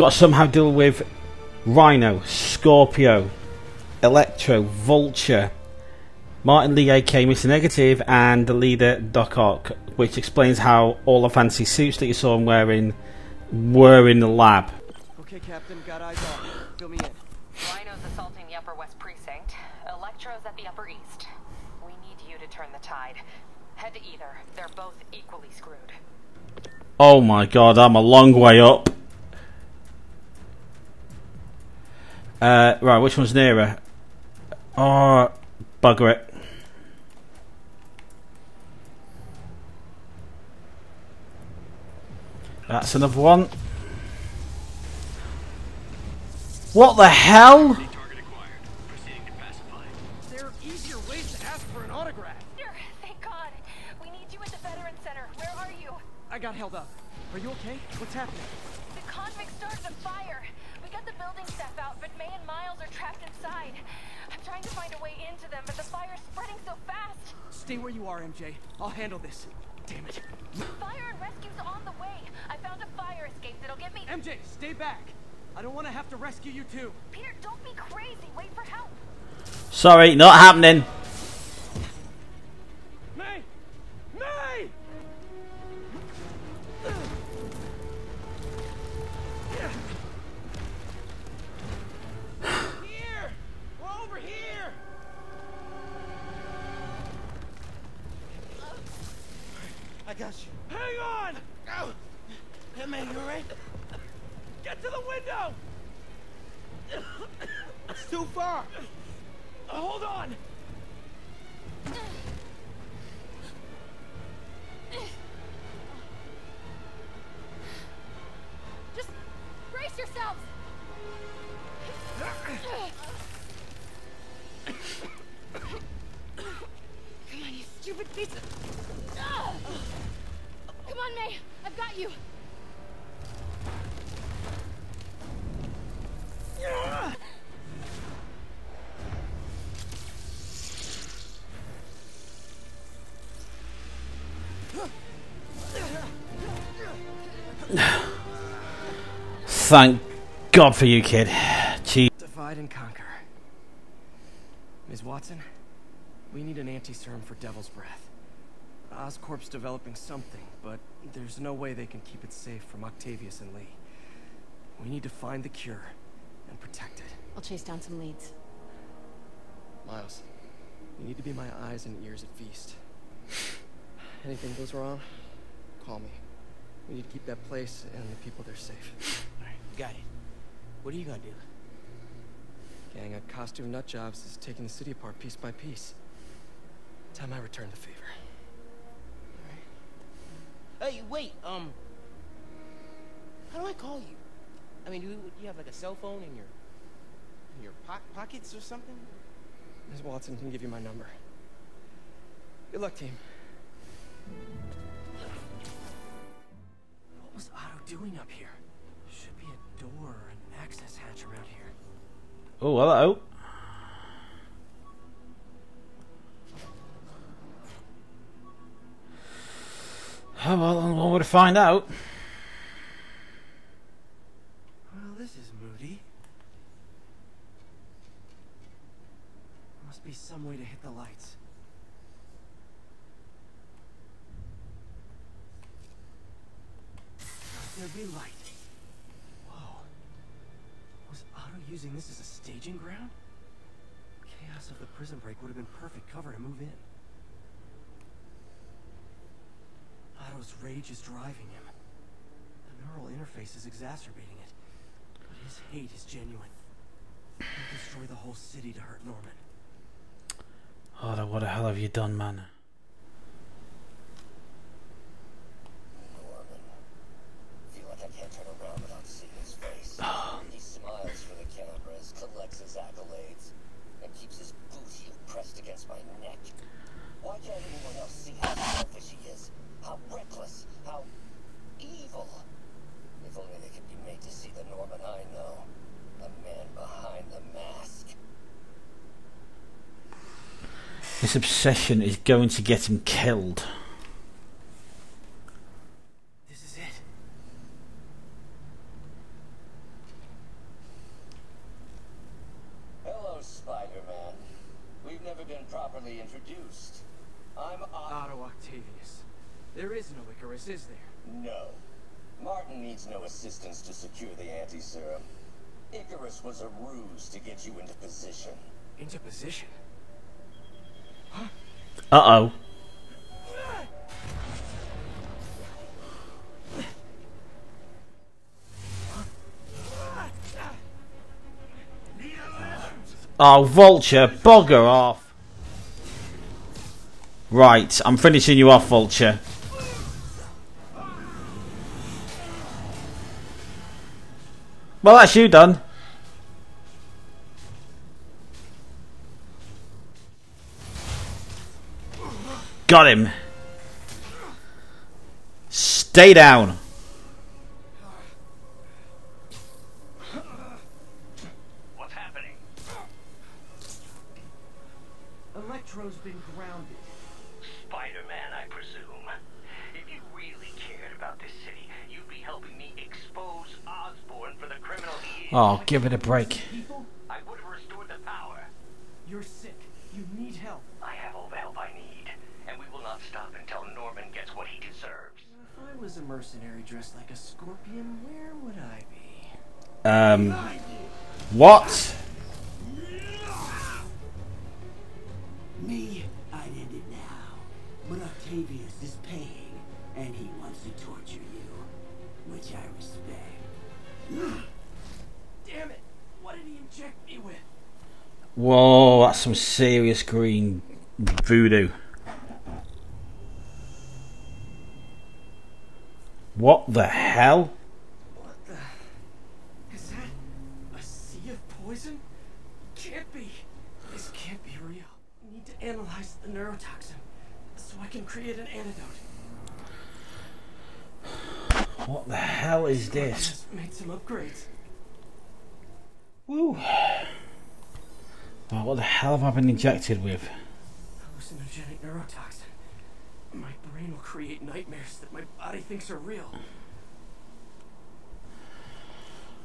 got to somehow deal with Rhino, Scorpio, Electro, Vulture, Martin Lee aka Mr. Negative, and the leader Doc Ock, which explains how all the fancy suits that you saw him wearing were in the lab. Okay, Captain, got eyes on. Fill me in. Rhino's assaulting the Upper West Precinct. Electro's at the Upper East. We need you to turn the tide. Head to either. They're both equally screwed. Oh my god, I'm a long way up. Uh, right, which one's nearer? Oh, bugger it. That's another one. What the hell? There are easier ways to ask for an autograph. Thank God. We need you at the Veteran Center. Where are you? I got held up. Stay where you are, MJ. I'll handle this. Damn it. Fire and rescue's on the way. I found a fire escape that'll get me. MJ, stay back. I don't want to have to rescue you too. Peter, don't be crazy. Wait for help. Sorry, not happening. Too far! Hold on! Thank God for you, kid. Gee. Divide and conquer. Ms. Watson, we need an anti-serum for Devil's Breath. Oscorp's developing something, but there's no way they can keep it safe from Octavius and Lee. We need to find the cure and protect it. I'll chase down some leads. Miles, you need to be my eyes and ears at Feast. Anything goes wrong, call me. We need to keep that place and the people there safe. Alright, got it. What are you gonna do? Gang of costume nutjobs is taking the city apart piece by piece. Time I return the favor. Hey, wait, um... How do I call you? I mean, do you, do you have like a cell phone in your... in your po pockets or something? Ms. Watson can give you my number. Good luck, team. What was Otto doing up here? Should be a door or an access hatch around here. Oh, hello. Oh, well, one way to find out. Well, this is moody. Must be some way to hit the lights. There be light. Using this as a staging ground? Chaos of the prison break would have been perfect cover to move in. Otto's rage is driving him. The neural interface is exacerbating it. But his hate is genuine. He'll destroy the whole city to hurt Norman. Otto, what the hell have you done, man? Norman. Feel like I can't turn around without seeing his face. he smiles for the cameras, collects his accolades, and keeps his boot heel pressed against my neck. Why can't anyone else see how selfish he is? How reckless? How evil? If only they could be made to see the Norman I know. The man behind the mask. This obsession is going to get him killed. This is it. properly introduced. I'm Otto. Otto Octavius. There is no Icarus, is there? No. Martin needs no assistance to secure the anti-serum. Icarus was a ruse to get you into position. Into position. Uh oh. Oh, Vulture, bugger off. Right, I'm finishing you off, Vulture. Well, that's you done. Got him. Stay down. What's happening? Electro's been grounded. Spider-Man, I presume. If you really cared about this city, you'd be helping me expose Osborn for the criminal he is. Oh, give it a break. People, I would have restored the power. you're sick. You need help. I have all the help I need, and we will not stop until Norman gets what he deserves. If I was a mercenary dressed like a scorpion, where would I be? Um, what? Me, I'd end it now. But Octavius is paying, and he wants to torture you, which I respect. Damn it! What did he inject me with? Whoa, that's some serious green voodoo. What the hell? What the? Is that a sea of poison? Can't be. This can't be real. I need to analyze the neurotoxin so I can create an antidote. What the hell is this? Just made some upgrades. Woo. Oh, what the hell have I been injected with? Hallucinogenic neurotoxin. My brain will create nightmares that my body thinks are real.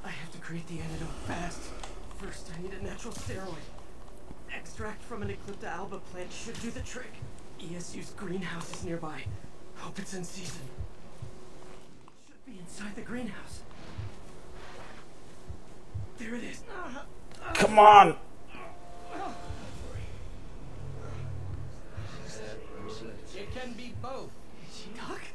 I have to create the antidote fast. First, I need a natural steroid. Extract from an Eclipta alba plant should do the trick. ESU's greenhouse is nearby. Hope it's in season. Should be inside the greenhouse. There it is. Come on! It can be both. Doc? Eclipta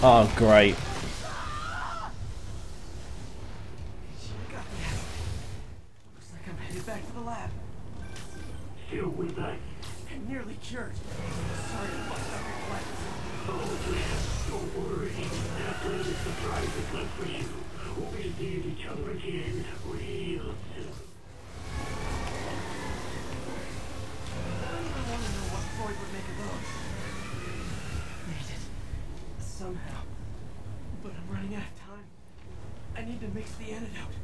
Oh, Freud would make of those. Made it. Somehow. But I'm running out of time. I need to mix the antidote.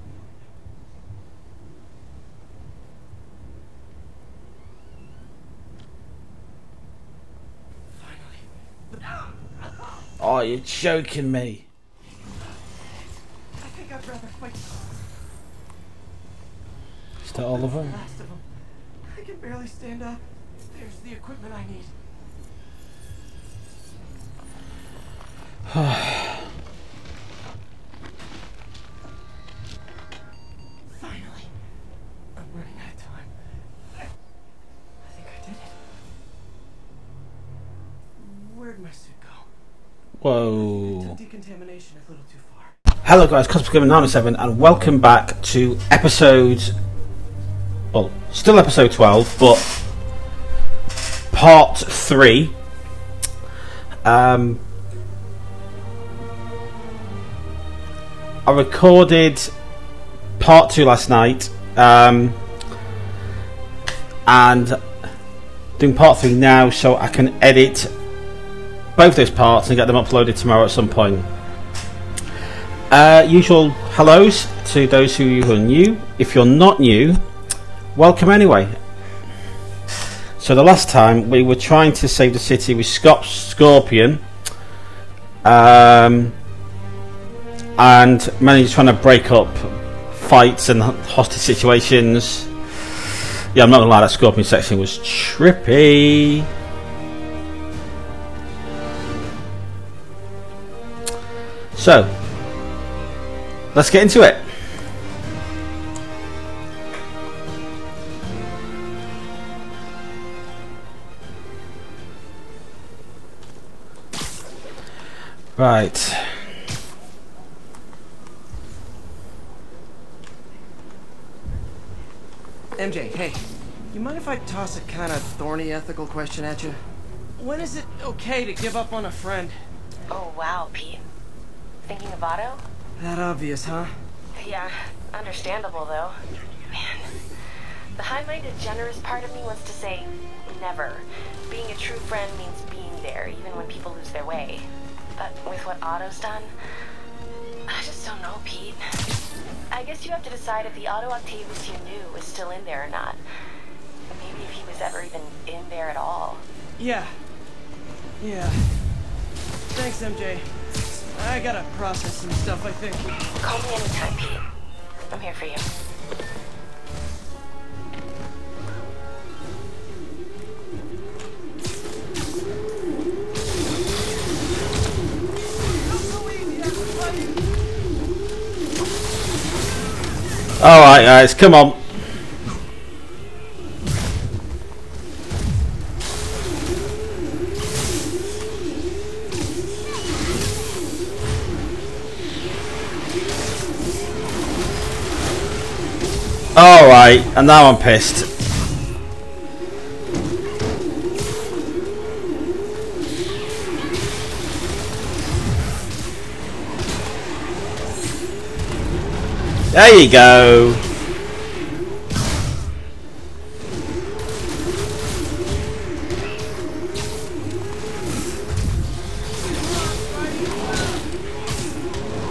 Oh, you're joking me. I think I'd rather fight Is that all of the them? last of them. I can barely stand up. There's the equipment I need. Finally. I'm running out of time. I, I think I did it. Where'd my suit go? Whoa. Decontamination a little too far. Hello guys, Cosplay Gamer 97 and welcome back to episode well, still episode 12, but part 3. Um I recorded part 2 last night. Um and doing part 3 now so I can edit both those parts and get them uploaded tomorrow at some point. Uh, usual hellos to those who are new. If you're not new, welcome anyway. So the last time we were trying to save the city with Scop Scorpion, um, and managed trying to break up fights and hostage situations. Yeah, I'm not gonna lie, that Scorpion section was trippy. So, let's get into it. Right. MJ, hey, you mind if I toss a kind of thorny ethical question at you? When is it okay to give up on a friend? Oh, wow, Pete. Thinking of Otto? That obvious, huh? Yeah, understandable though. Man, the high-minded, generous part of me wants to say never. Being a true friend means being there, even when people lose their way. But with what Otto's done, I just don't know, Pete. I guess you have to decide if the Otto Octavius you knew is still in there or not. Maybe if he was ever even in there at all. Yeah. Yeah. Thanks, MJ. I gotta process some stuff, I think. Call me anytime, Pete. I'm here for you. Alright, guys, come on. Alright, and now I'm pissed. There you go.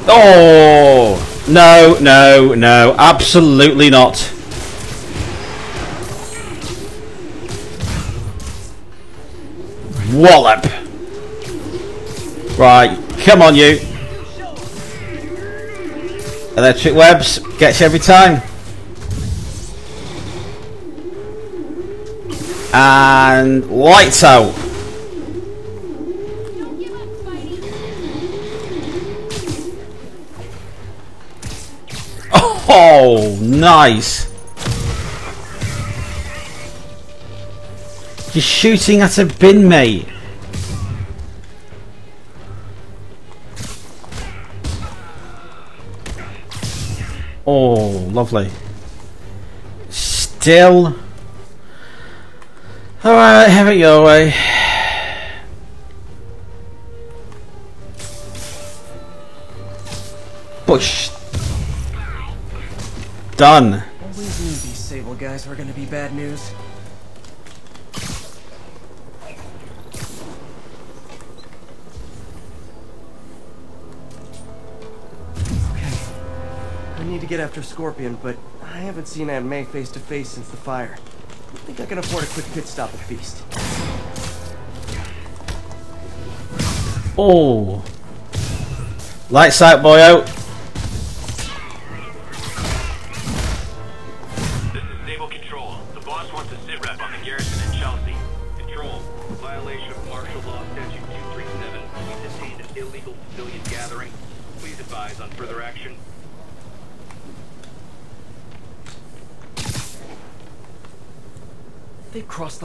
Oh no, no, no, absolutely not. Wallop. Right, come on you. Electric webs gets you every time. And lights out. Oh, nice. You're shooting at a bin, mate. Oh, lovely. Still. Alright, have it your way. Push. Done. Always knew these Sable guys were gonna be bad news. To get after Scorpion, but I haven't seen Aunt May face to face since the fire. I think I can afford a quick pit stop at Feast. Oh. Lights out, boy out.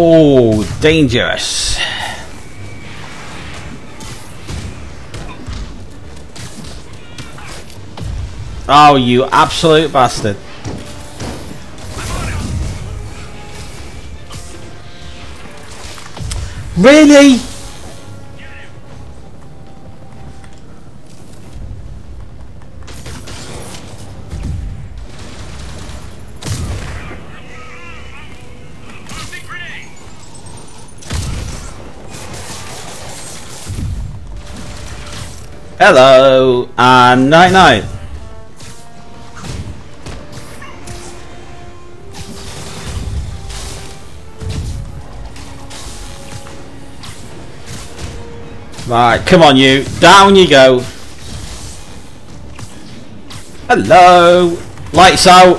Oh, dangerous. Oh, you absolute bastard. Really? Hello, and night night. Right, come on you. Down you go. Hello. Lights out.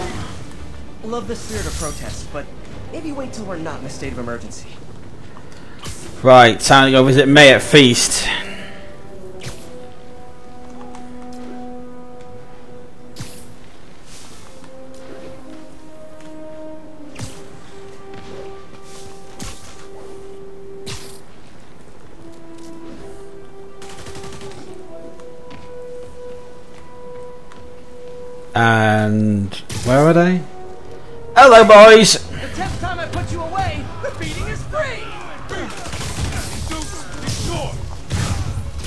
Love the spirit of protest, but maybe wait till we're not in a state of emergency. Right, time to go visit May at Feast. And where are they? Hello, boys. The tenth time I put you away, the beating is free!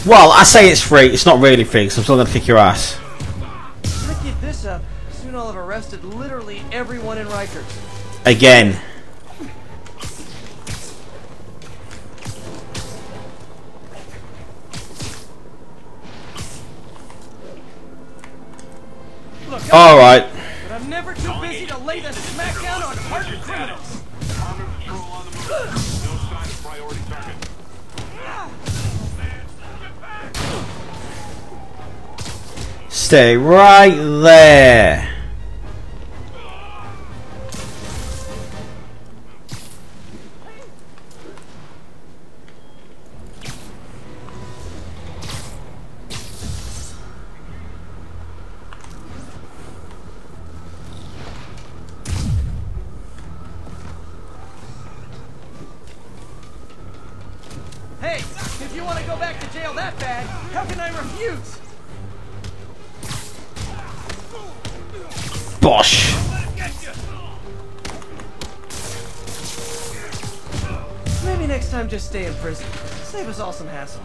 Well, I say it's free. It's not really free, so I'm still gonna kick your ass. I keep this up, soon I'll have arrested literally everyone in Rikers. Again. All right. but I'm never too busy to lay the smackdown on hardened criminals. Armored patrol on the move. No sign of priority target. Stay right there. Bosh. Maybe next time just stay in prison. Save us all some hassle.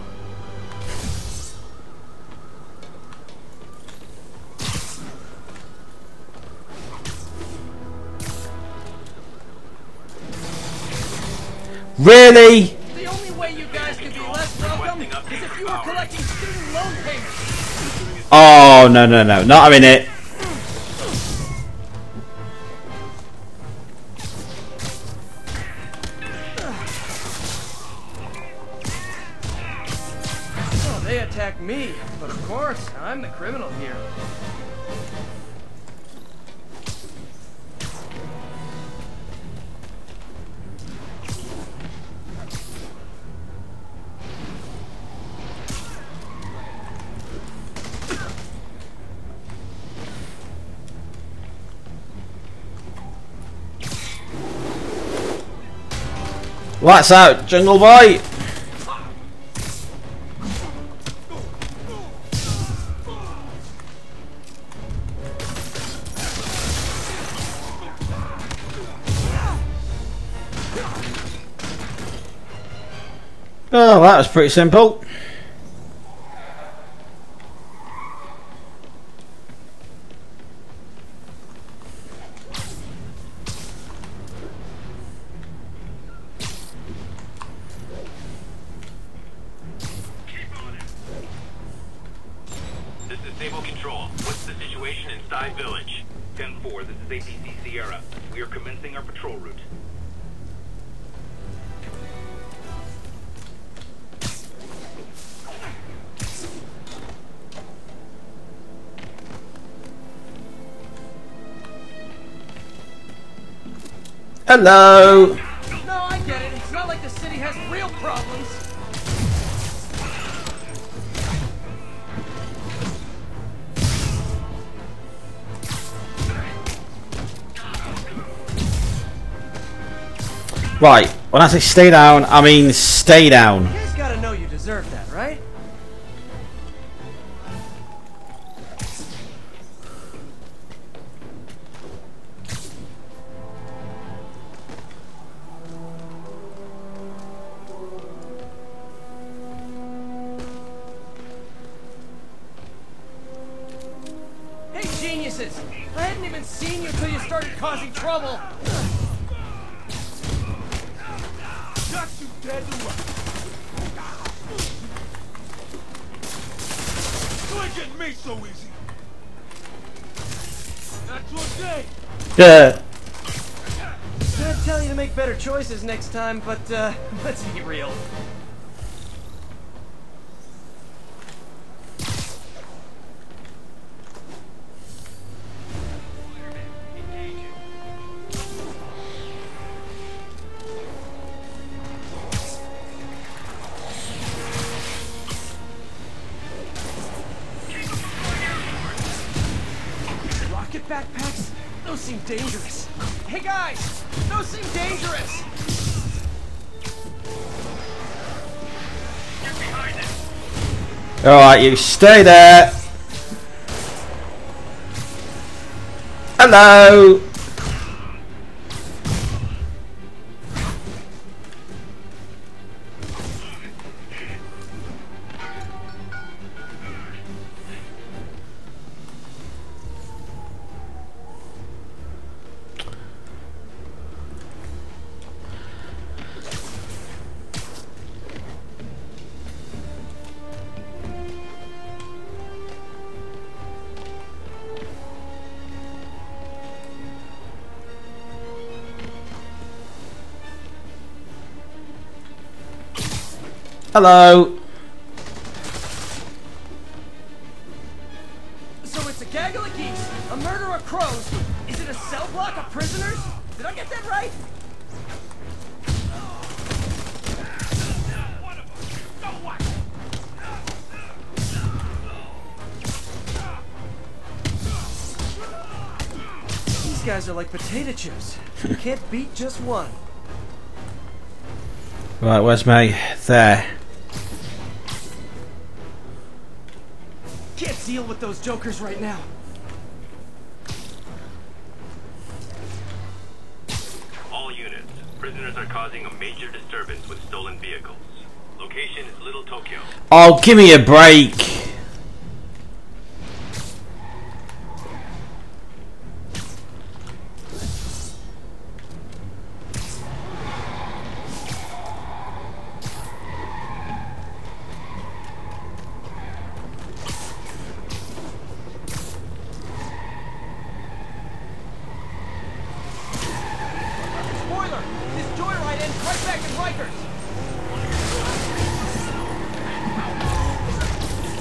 Really? The only way you guys could be less welcome is if you were collecting student loan payments. Oh no no no! Not having it. Lights out, Jungle Boy. Oh, that was pretty simple. Hello. No, I get it. It's not like the city has real problems. Right. When I say stay down, I mean stay down. You guys gotta know you deserve that, next time, but uh, let's be real. Alright, you stay there. Hello. Hello. So it's a gaggle of geese, a murder of crows. Is it a cell block of prisoners? Did I get that right? These guys are like potato chips. You can't beat just one. Right, where's my... There. Deal with those jokers right now. All units. Prisoners are causing a major disturbance with stolen vehicles. Location is Little Tokyo. Oh, give me a break.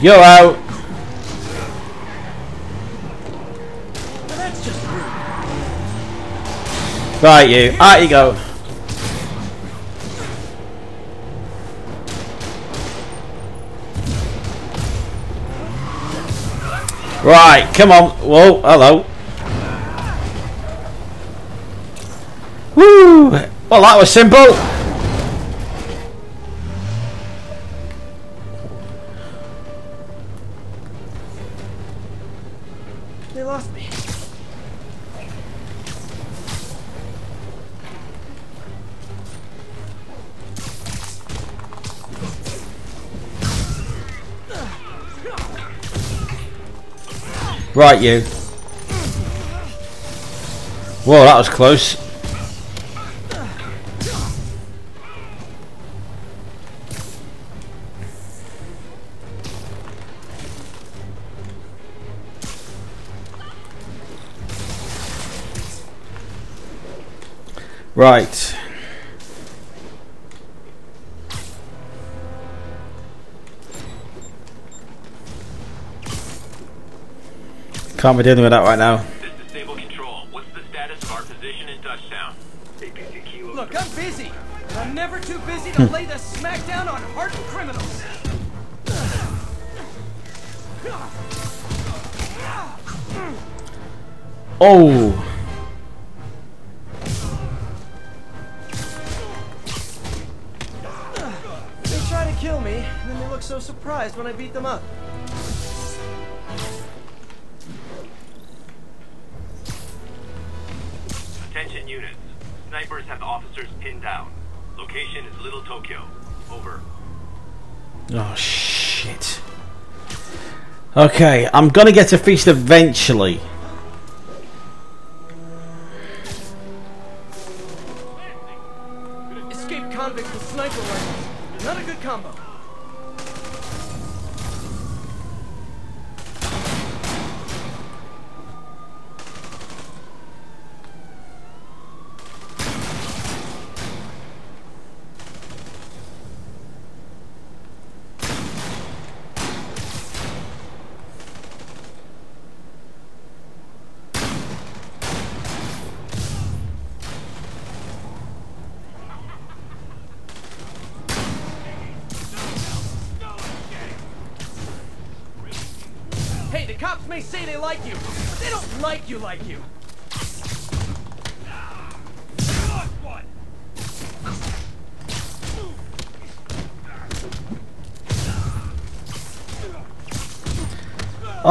You're out. Right, you. Out you go. Right, come on. Whoa, hello. Woo! Well, that was simple. Right, you. Whoa, that was close. Right. Can't be dealing with that right now. This Control. What's the status of our position in Dutchtown? Look, I'm busy, I'm never too busy to hmm. lay the smackdown on hardened criminals. Oh, They try to kill me, and then they look so surprised when I beat them up. Oh shit. Okay, I'm gonna get a feast eventually.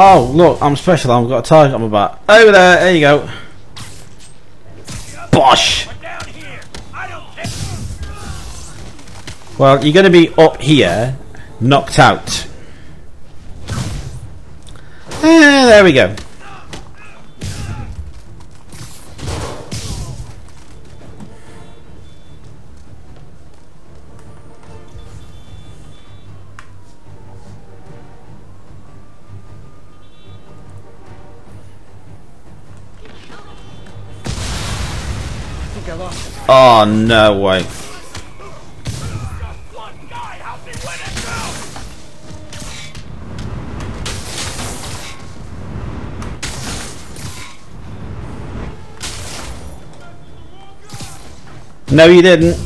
Oh, look, I'm special. I've got a target on my back. Over there, there you go. Bosh! Well, you're going to be up here, knocked out. Eh, there we go. Oh, no way. One guy. How's he winning now? No, you didn't.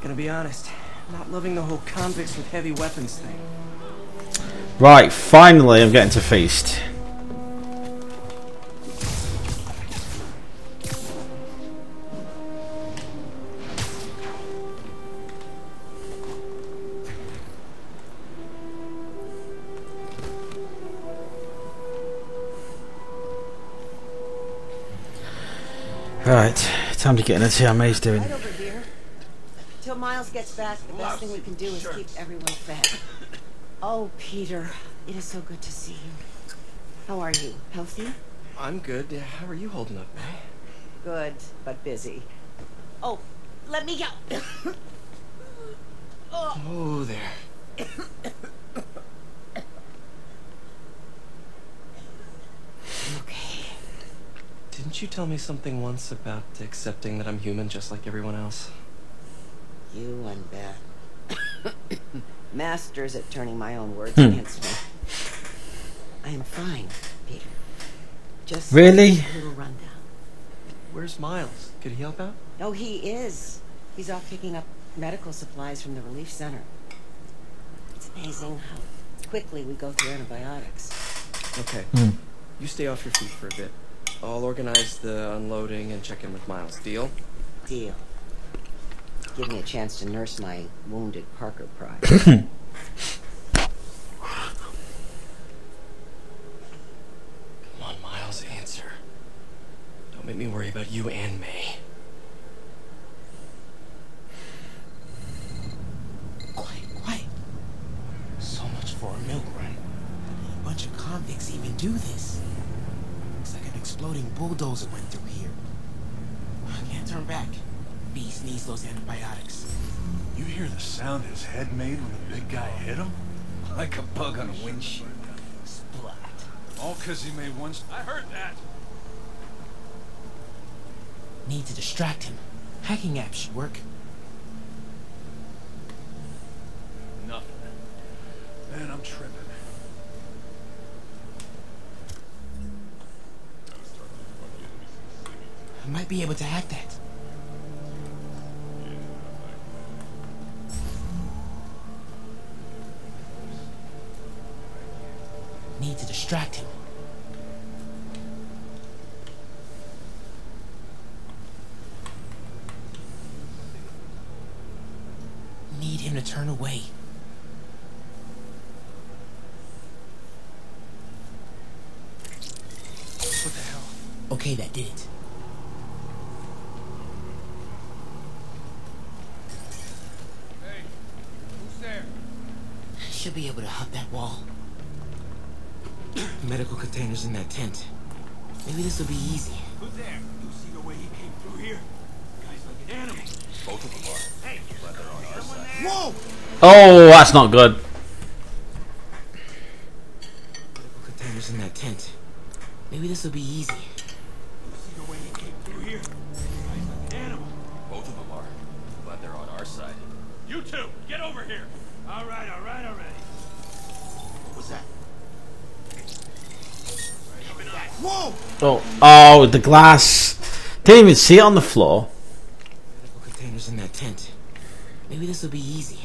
Gonna be honest, not loving the whole convicts with heavy weapons thing. Right, finally I'm getting to feast. Time to get in and see how May's doing. Right over here. Till Miles gets back, the best thing we can do is keep everyone fed. Oh, Peter, it is so good to see you. How are you? Healthy? I'm good. How are you holding up, May? Good, but busy. Oh, let me go. Oh, there. Didn't you tell me something once about accepting that I'm human just like everyone else? You and Ben. Masters at turning my own words Hmm. against me. I am fine, Peter. Just Really? a little rundown. Where's Miles? Could he help out? Oh, he is. He's off picking up medical supplies from the relief center. It's amazing how quickly we go through antibiotics. Okay. Hmm. You stay off your feet for a bit. I'll organize the unloading and check in with Miles. Deal? Deal. Give me a chance to nurse my wounded Parker pride. Come on, Miles, answer. Don't make me worry about you and May. Quiet, quiet. So much for a milk run. A bunch of convicts even do this. Looks exploding bulldozer went through here. I can't turn back. Feast needs those antibiotics. You hear the sound his head made when the big guy hit him? Like a bug on a windshield. Splat. All because he made one... I heard that. Need to distract him. Hacking apps should work. Nothing. Man, I'm tripping. Might be able to hack that. Medical in that tent. Maybe this will be easy. Who's there? You see the way he came through here? Guy's like an animal. Both of them are. Hey, But they're on our side. Whoa! Oh, that's not good. The glass. Didn't even see it on the floor. Containers in that tent. Maybe this will be easy.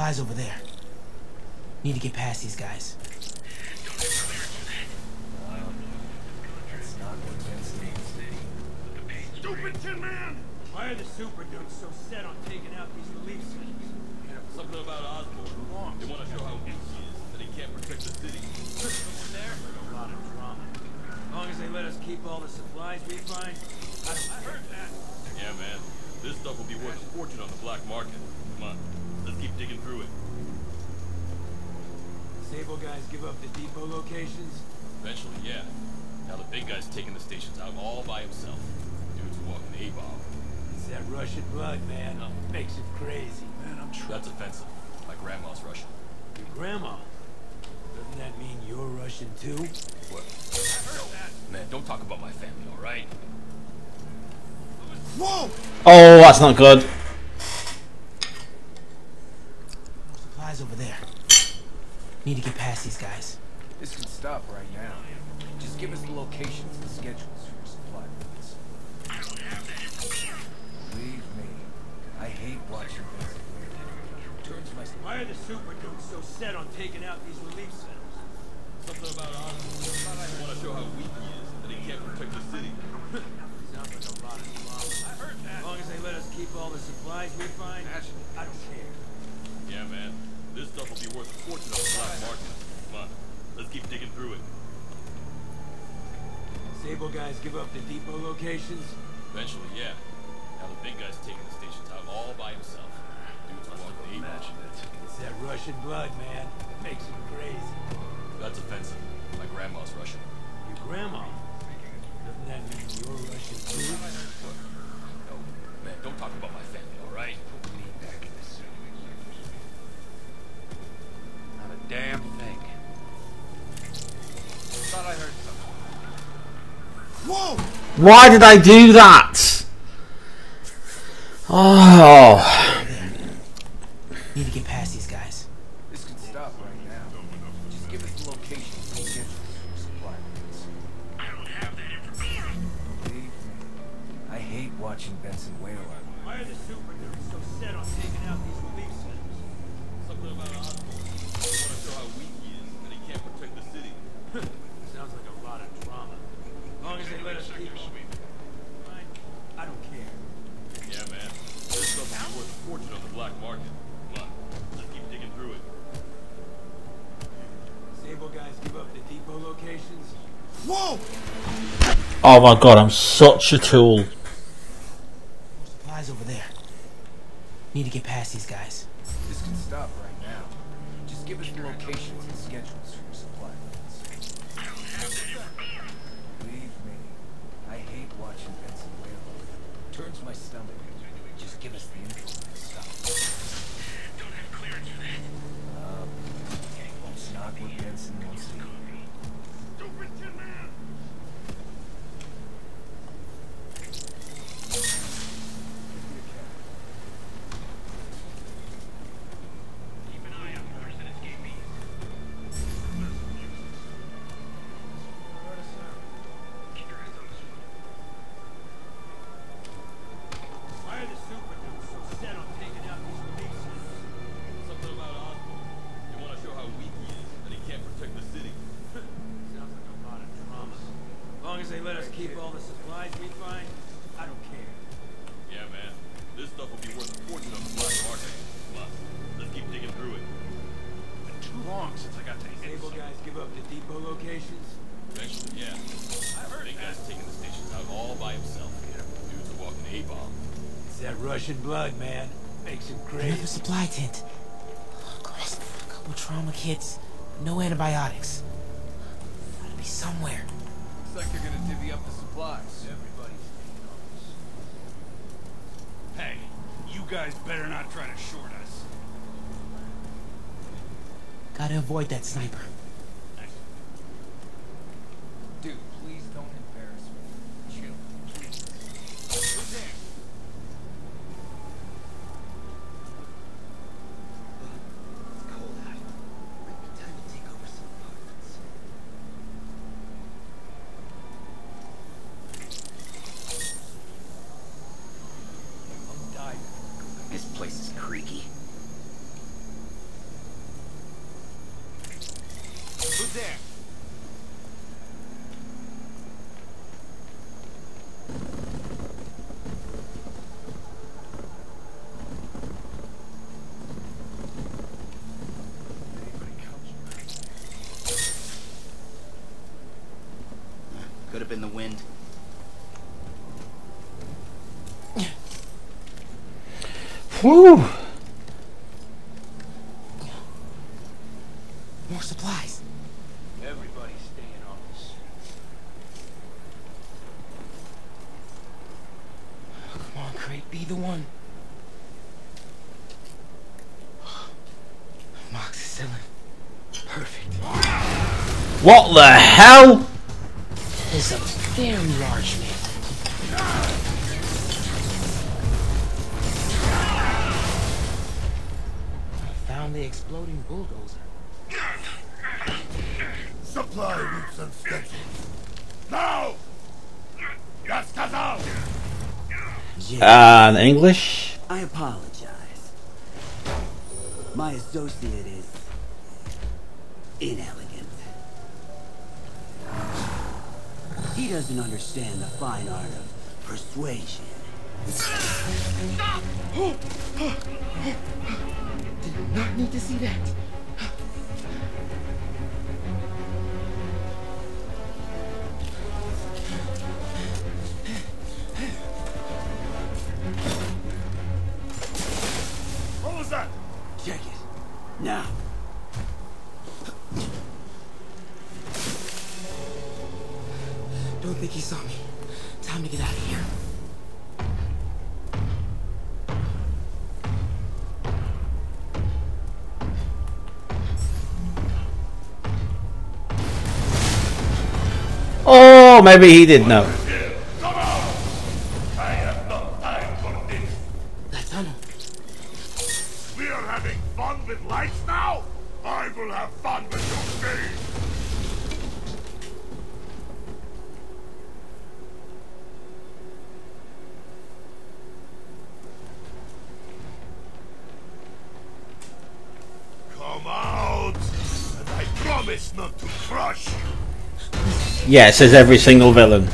Supplies over there. Need to get past these guys. That's not what Benson needs. Stupid Tin Man! Why are the super dudes so set on taking out these relief centers? Something about Osborn. They want to show how weak he is, that he can't protect the city. Someone there? A lot of drama. As long as they let us keep all the supplies we find. I, I heard that. Yeah, man. This stuff will be worth a fortune on the black market. Come on, let's keep digging through it. Sable guys give up the depot locations. Eventually, yeah. Now the big guy's taking the stations out all by himself. Dude's walking A-bomb. It's that Russian blood, man. Makes it crazy. Man, I'm trying. That's offensive. My grandma's Russian. Your grandma. Doesn't that mean you're Russian too? What? I heard No, man, don't talk about my family, all right? Whoa! Oh, that's not good. More supplies over there. Need to get past these guys. This can stop right now. Just give us the locations and schedules for supply runs. Believe me, I hate watching Benson wail. It turns my Why are the super dudes so set on taking out these relief centers? Something about Osborn. I want to show how weak he is, that he can't protect the city. Sounds like a lot of drama. I heard that. As long as they let us keep all the supplies we find, I don't care. Yeah, man. This stuff will be worth a fortune on the black market. Come on, let's keep digging through it. Sable guys give up the depot locations. Eventually, yeah. Now the big guy's taking the stations out all by himself. Dude's walking A-bomb. It's that Russian blood, man. It Makes him crazy. That's offensive. My grandma's Russian. Your grandma. Doesn't that mean you're Russian too? No, man, don't talk about my family, all right? Not a damn Whoa! Why did I do that? Oh. Oh my god, I'm such a tool. Supplies over there. Need to get past these guys. They let us keep all the supplies we find, I don't care. Yeah, man. This stuff will be worth a fortune on the black market. Come let's keep digging through it. It's Been too long since I got to hit Sable some- guys give up the depot locations. Eventually, yeah. I've heard Big that. guy's taking the stations out all by himself. Yeah. Dude's a walking A-bomb. It's that Russian blood, man. Makes him crazy. Another crazy. supply tent. Oh, Christ, a couple trauma kits. No antibiotics. Gotta be somewhere. Looks like they're gonna divvy up the supplies. Everybody's taking on. Hey, you guys better not try to short us. Gotta avoid that sniper. Dude, please don't embarrass me. Chill, please. Who's there? It's cold out. Might be time to take over some apartments. I'm dying. This place is creaky. Who's there? Could have been the wind. Whew. More supplies. Everybody's staying on this. Come on, Crate, be the one. Amoxicillin. Perfect. What the hell? Uh, English? I apologize. My associate is inelegant. He doesn't understand the fine art of persuasion. Stop! Did not need to see that. Maybe he didn't know. Yeah, it says every single villain.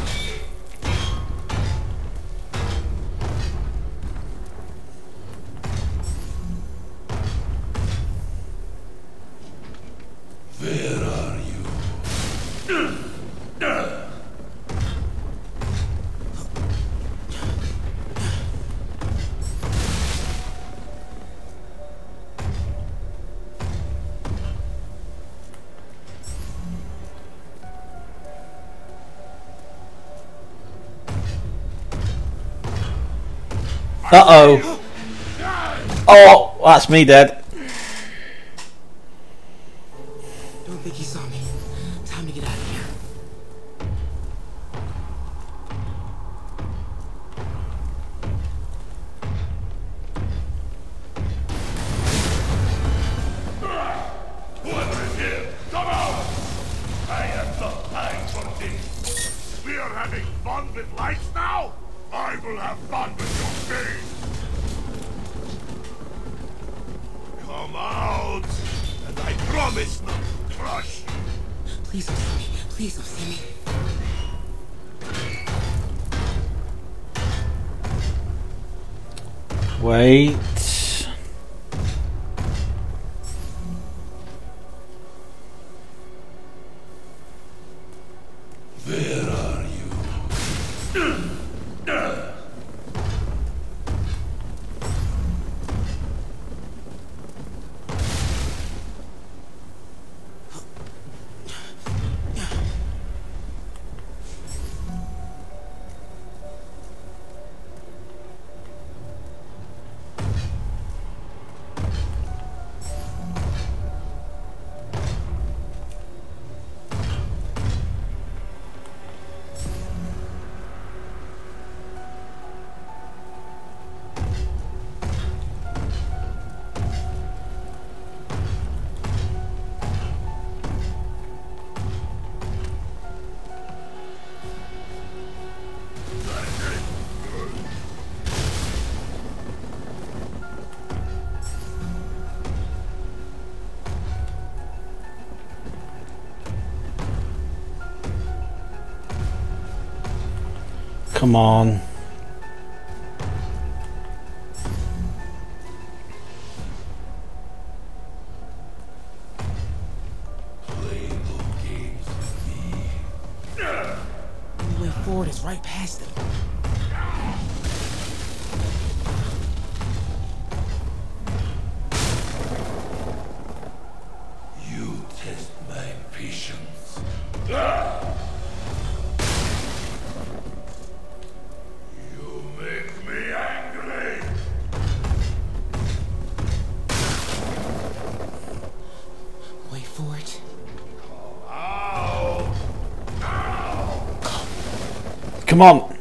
Uh oh. Oh, that's me dead. come on. Come on.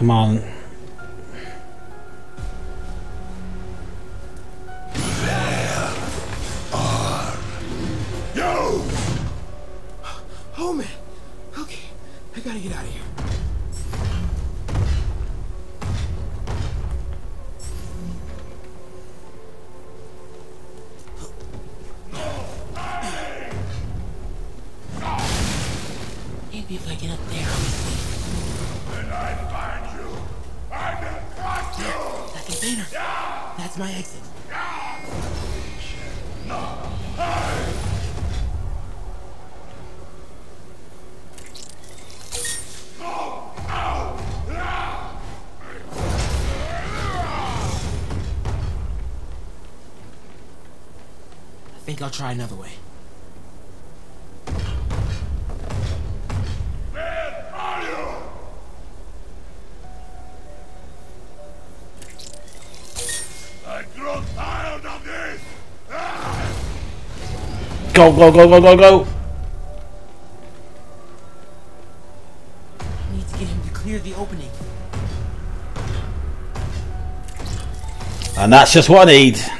come on. think I'll try another way. I grow tired of this! Ah! Go, go, go, go, go, go! I need to get him to clear the opening. And that's just what I need.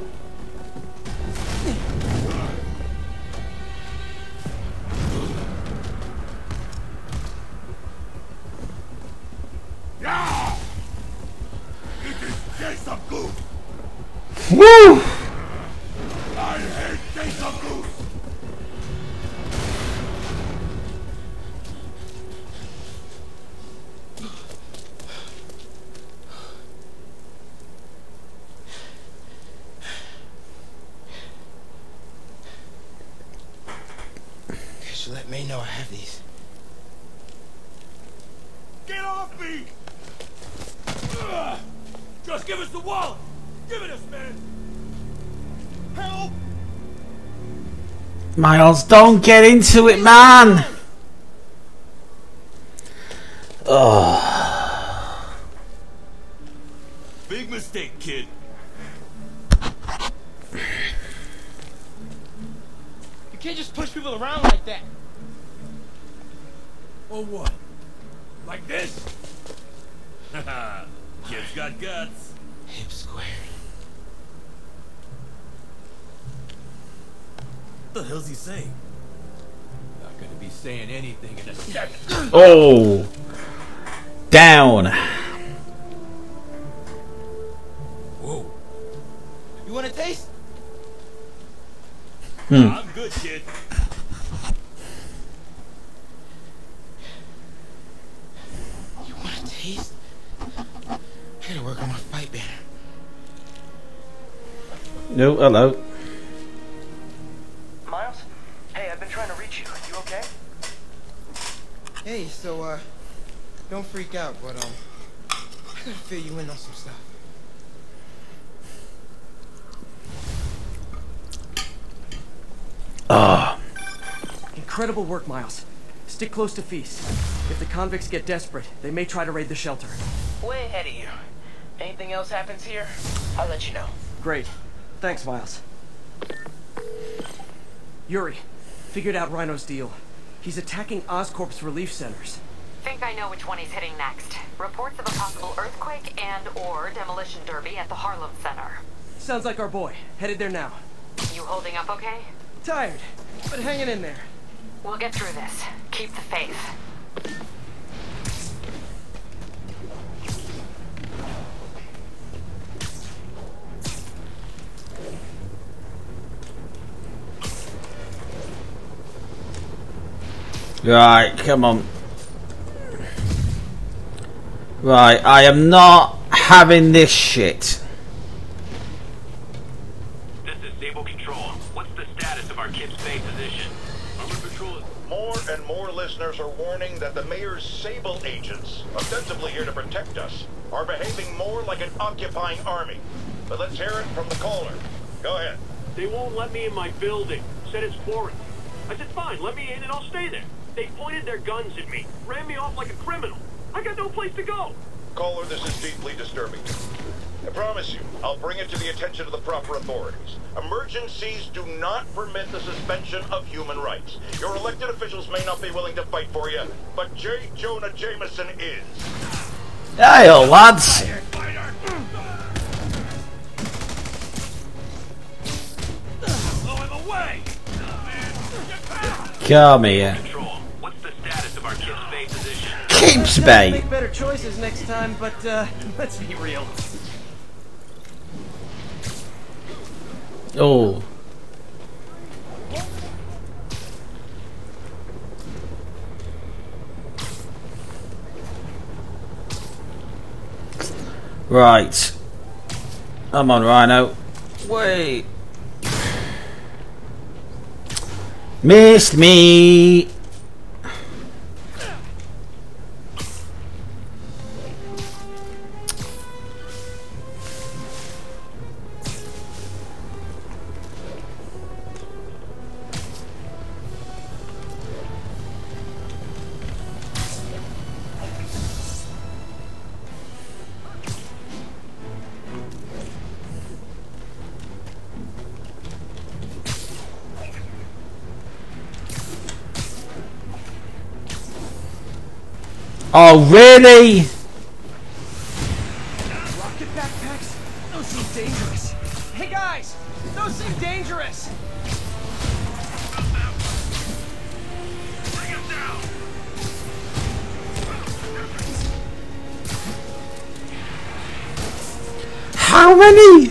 Don't get into it, man! No, hello. Miles? Hey, I've been trying to reach you. Are you okay? Hey, so, uh, don't freak out, but, um, I gotta fill you in on some stuff. Ah. Incredible work, Miles. Stick close to Feast. If the convicts get desperate, they may try to raid the shelter. Way ahead of you. Anything else happens here, I'll let you know. Great. Thanks, Miles. Yuri, figured out Rhino's deal. He's attacking Oscorp's relief centers. Think I know which one he's hitting next. Reports of a possible earthquake and or demolition derby at the Harlem Center. Sounds like our boy. Headed there now. You holding up okay? Tired, but hanging in there. We'll get through this. Keep the faith. Right, come on. Right, I am not having this shit. This is Sable Control. What's the status of our Kips Bay position? Armor Patrol is More and more listeners are warning that the mayor's Sable agents, ostensibly here to protect us, are behaving more like an occupying army. But let's hear it from the caller. Go ahead. They won't let me in my building. Said it's foreign. I said, fine, let me in and I'll stay there. They pointed their guns at me, ran me off like a criminal. I got no place to go. Caller, this is deeply disturbing. I promise you, I'll bring it to the attention of the proper authorities. Emergencies do not permit the suspension of human rights. Your elected officials may not be willing to fight for you, but J. Jonah Jameson is. Hey, lads. I'm away! Come here. Keeps Make better choices next time, but uh, let's be real. Oh. Right. Come on, Rhino. Wait. Missed me. Oh, really? Rocket backpacks? Those seem dangerous. Hey guys, those seem dangerous. How many?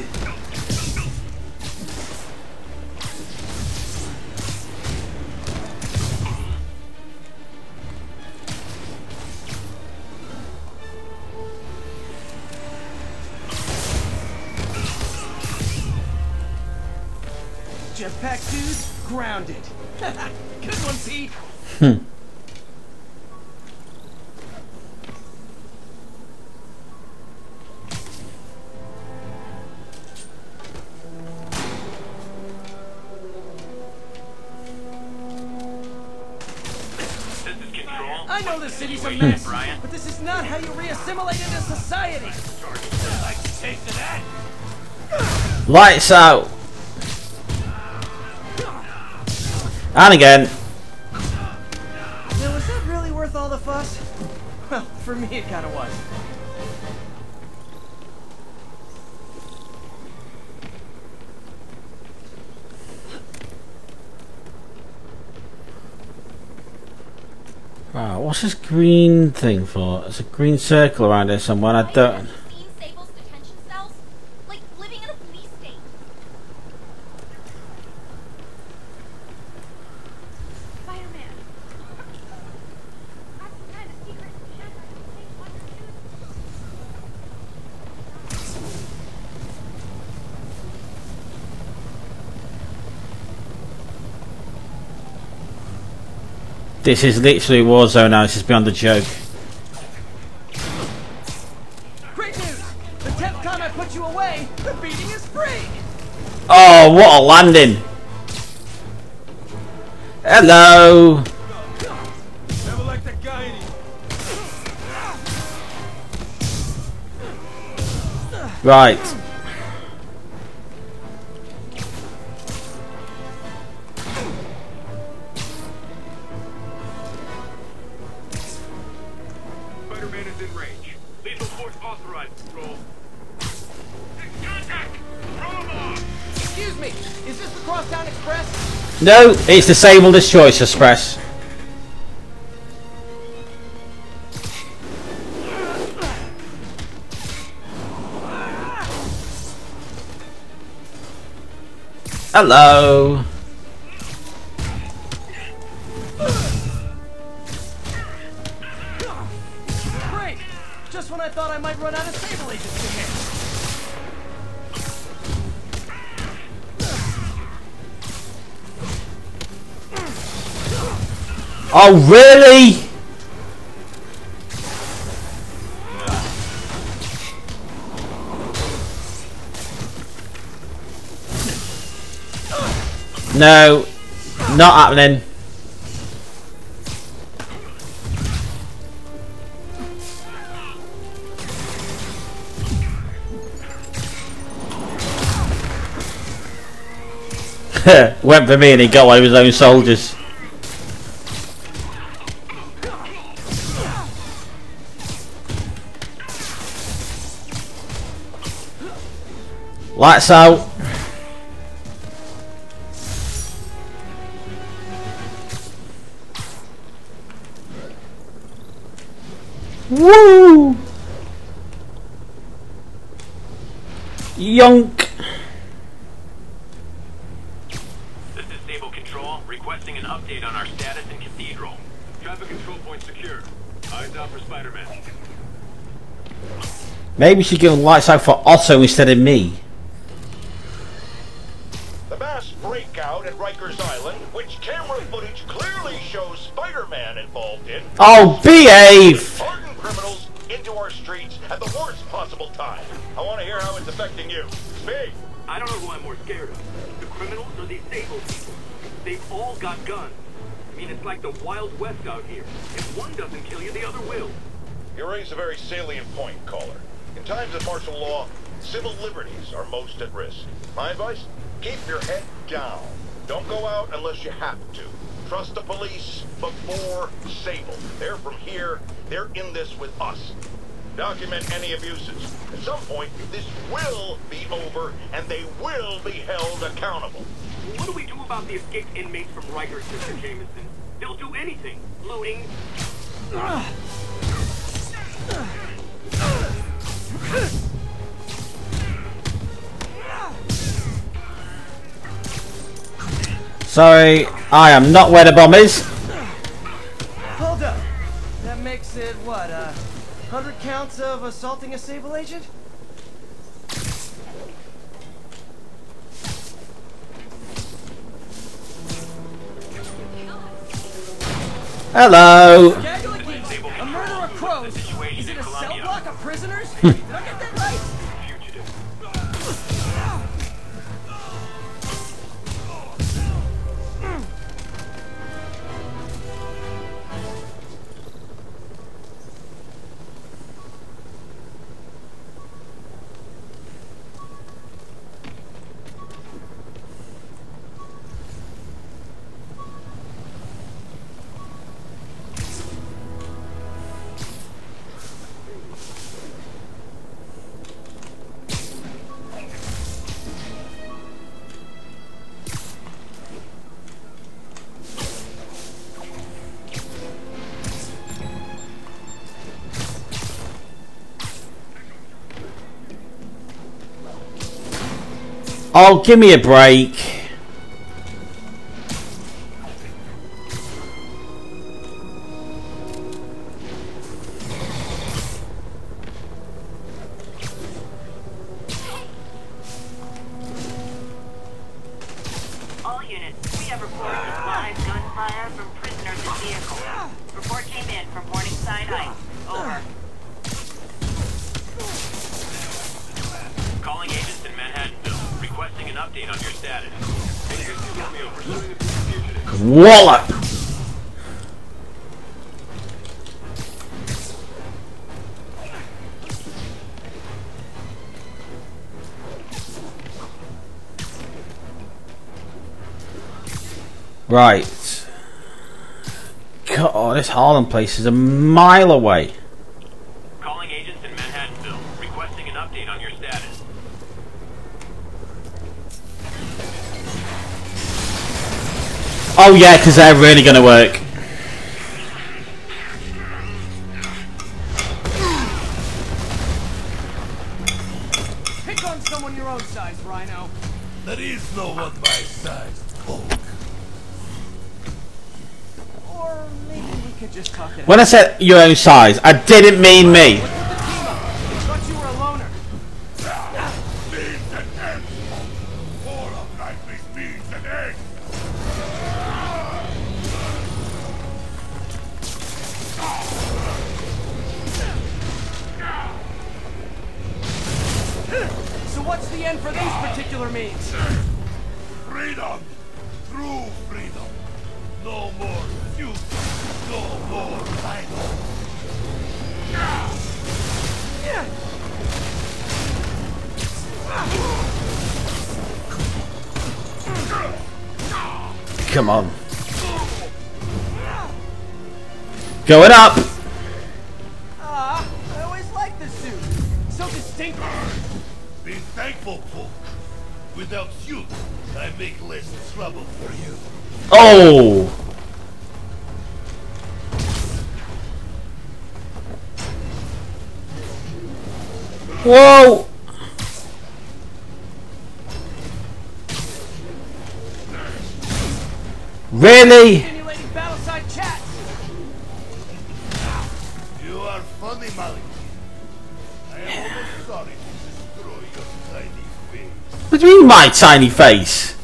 Lights out. And again. Now, was that really worth all the fuss? Well, for me, it kind of was. Wow, what's this green thing for? It's a green circle around here somewhere. I don't. seen Sable's detention cells? Like living in a police state. Spider-Man. That's the kind of secret shit I can take one or two. This is literally Warzone now. This is beyond a joke. Great news! The tenth time I put you away, the beating is free! Oh, what a landing! Hello. Never liked that guy any. Right. No, it's disabled this choice express. Hello. Oh, really? No, not happening. Went for me and he got one of his own soldiers. Lights out. Woo! Yonk! This is Sable Control, requesting an update on our status in Cathedral. Traffic control point secure. Eyes out for Spider-Man. Maybe we should give lights out for Otto instead of me. Oh, behave! hardened criminals into our streets at the worst possible time. I want to hear how it's affecting you. Speak. I don't know who I'm more scared of. The criminals or these Sable people? They've all got guns. I mean, it's like the Wild West out here. If one doesn't kill you, the other will. You raise a very salient point, caller. In times of martial law, civil liberties are most at risk. My advice? Keep your head down. Don't go out unless you have to. Trust the police before Sable. They're from here. They're in this with us. Document any abuses. At some point, this will be over, and they will be held accountable. What do we do about the escaped inmates from Rikers, Mr. Jameson? They'll do anything. Looting. Ah. Sorry, I am not where the bomb is. Hold up. That makes it, what, uh, 100 counts of assaulting a Sable agent? Hello. Gaggle of geese, a murder of crows. Is it a cell block of prisoners? Oh, give me a break. Right. God, oh, this Harlem place is a mile away. Calling agents in Manhattanville, requesting an update on your status. Oh yeah, because they're really going to work. When I said your own size, I didn't mean me. Thought you were a loner. Beans and eggs. Four of Nightwing's beans and eggs. So what's the end for these particular means? Freedom. True freedom. No more feud. No more rhino. Come on. Going up. Ah, I always liked this suit. So distinctive. Be thankful, Hulk. Without you, I make less trouble for you. Oh. Whoa. Really? Stimulating battleside chats. You are funny, Malik. I am sorry to destroy your tiny face. What do you mean, my tiny face?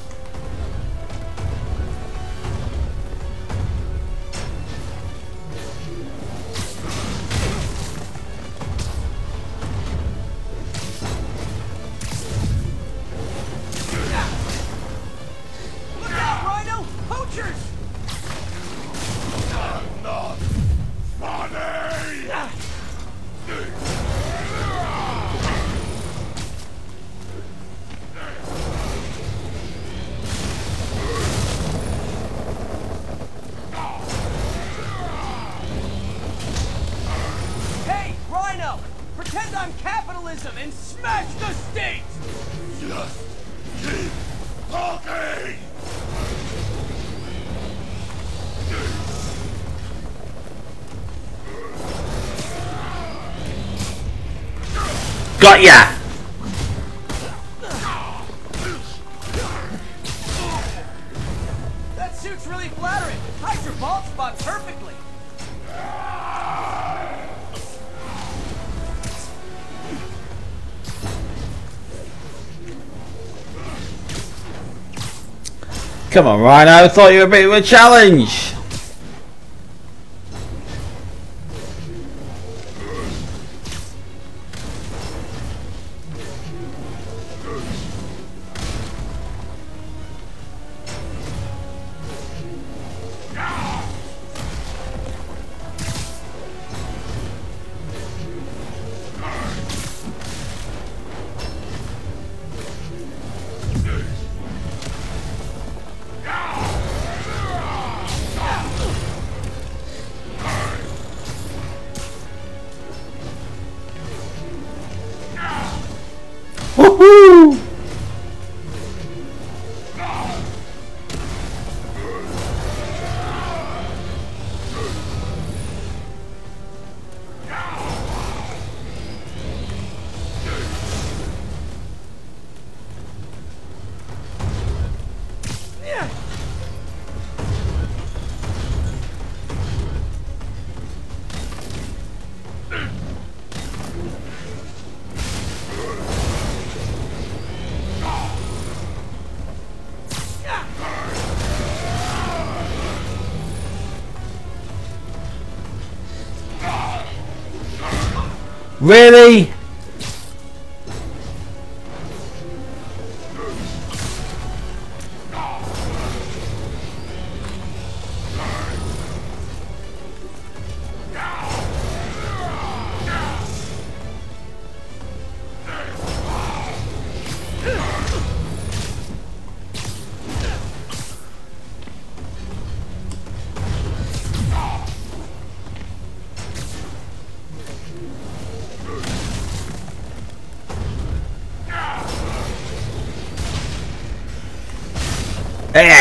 Suit's really flattering. Hides your bald spot perfectly. Come on, Rhino. I thought you were a bit of a challenge.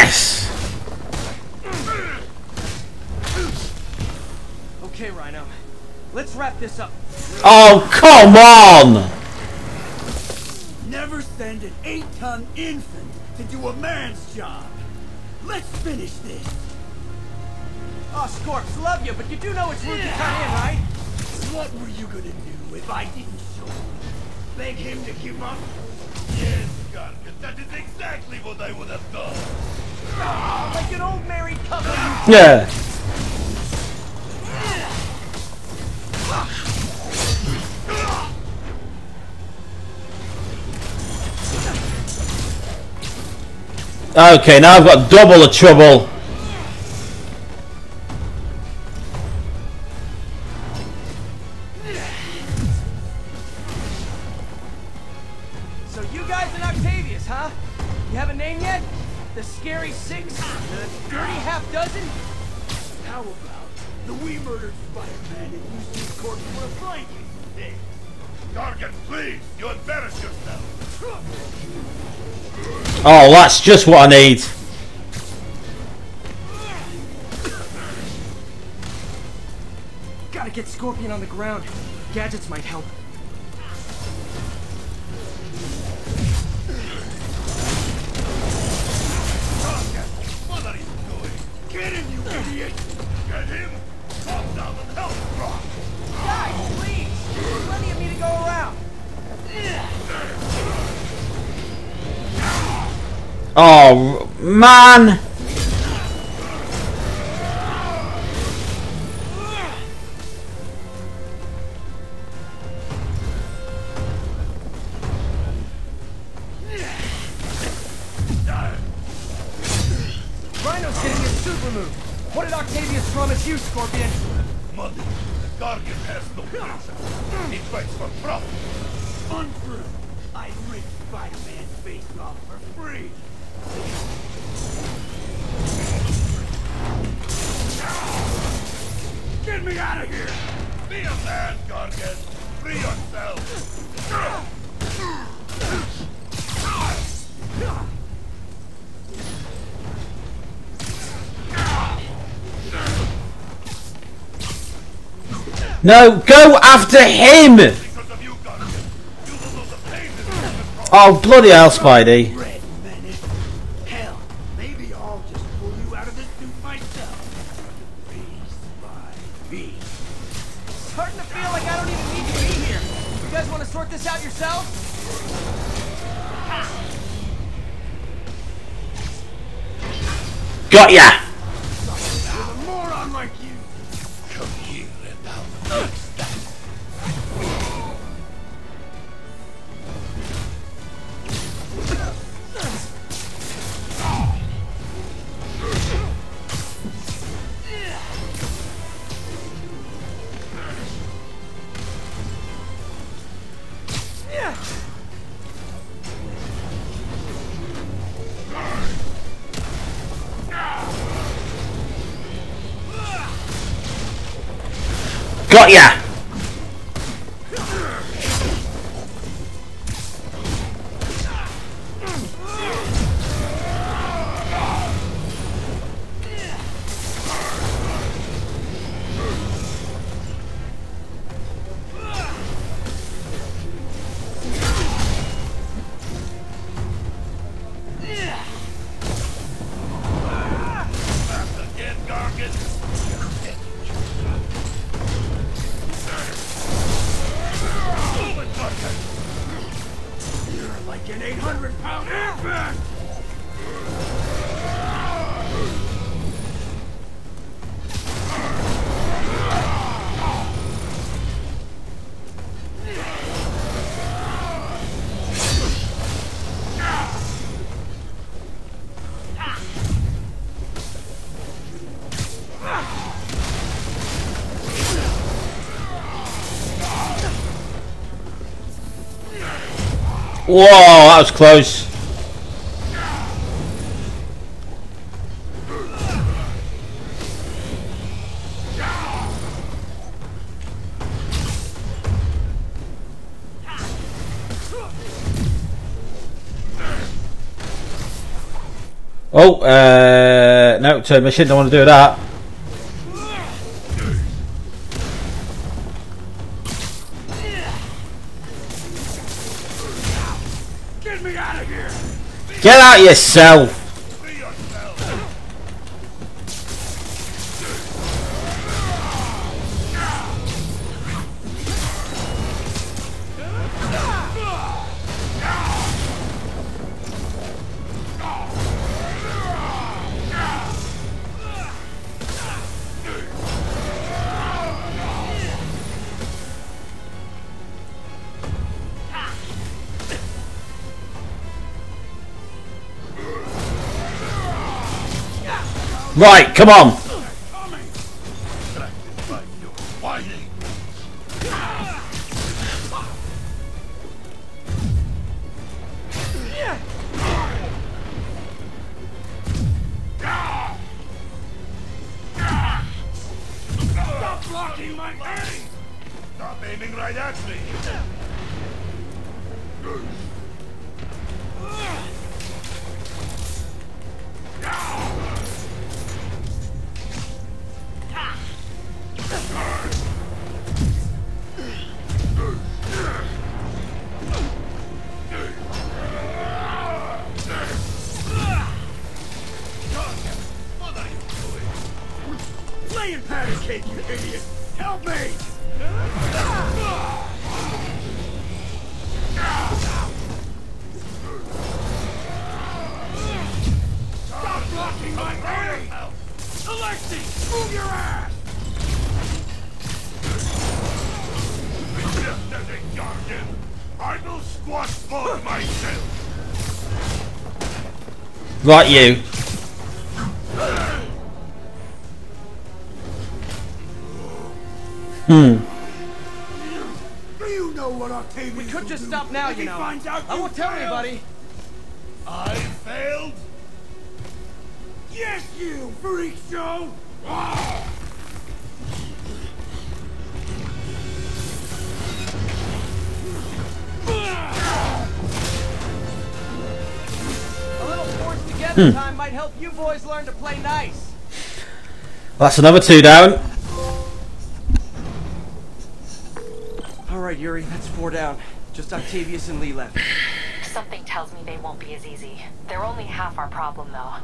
Yes! Okay, Rhino. Let's wrap this up. Oh, come on! Never send an eight-ton infant to do a man's job. Let's finish this. Oh, Scorps, love you, but you do know it's rude to cut in, right? What were you gonna do if I didn't show up? Beg him to give up? Yes, Gargan, that is exactly what I would have done. Like an old married couple. Yeah. Okay, now I've got double the trouble. Oh, that's just what I need. Gotta get Scorpion on the ground. Gadgets might help. Oh, man! Get me out of here! Be a man, Gargan! Free yourself! No, go after him! Oh, bloody hell, Spidey. Cok ya. Whoa, that was close. Oh, uh, no, turn machine, don't want to do that. Get out yourself! Right, come on. Right, you. Hmm. Do you know what Octavius We could just stop now, you know. I won't tell anybody. I failed? Yes, you freak show! Ah! Hmm. together hmm. time might help you boys learn to play nice. That's another two down. All right, Yuri, that's four down. Just Octavius and Li left. Something tells me they won't be as easy. They're only half our problem, though.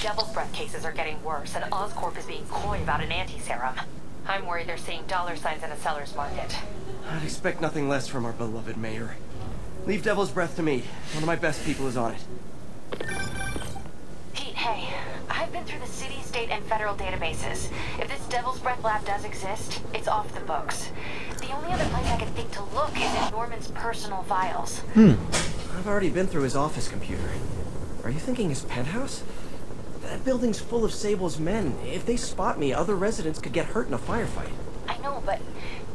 Devil's Breath cases are getting worse, and Oscorp is being coy about an anti-serum. I'm worried they're seeing dollar signs in a seller's market. I'd expect nothing less from our beloved mayor. Leave Devil's Breath to me. One of my best people is on it. Pete, hey. I've been through the city, state, and federal databases. If this Devil's Breath lab does exist, it's off the books. The only other place I can think to look is in Norman's personal files. Hmm. I've already been through his office computer. Are you thinking his penthouse? That building's full of Sable's men. If they spot me, other residents could get hurt in a firefight. I know, but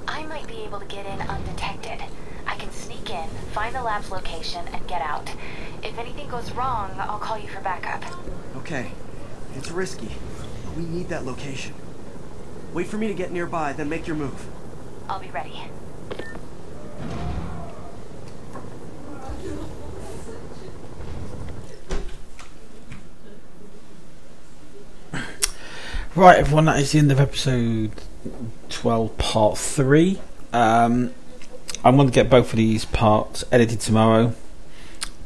I might be able to get in undetected. I can sneak in, find the lab's location, and get out. If anything goes wrong, I'll call you for backup. Okay. It's risky, but we need that location. Wait for me to get nearby, then make your move. I'll be ready. Right, everyone, that is the end of episode 12, part 3. Um, I'm going to get both of these parts edited tomorrow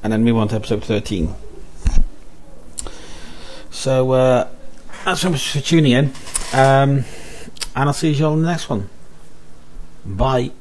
and then move on to episode 13. So, uh, thanks so much for tuning in. Um, and I'll see you all in the next one. Bye.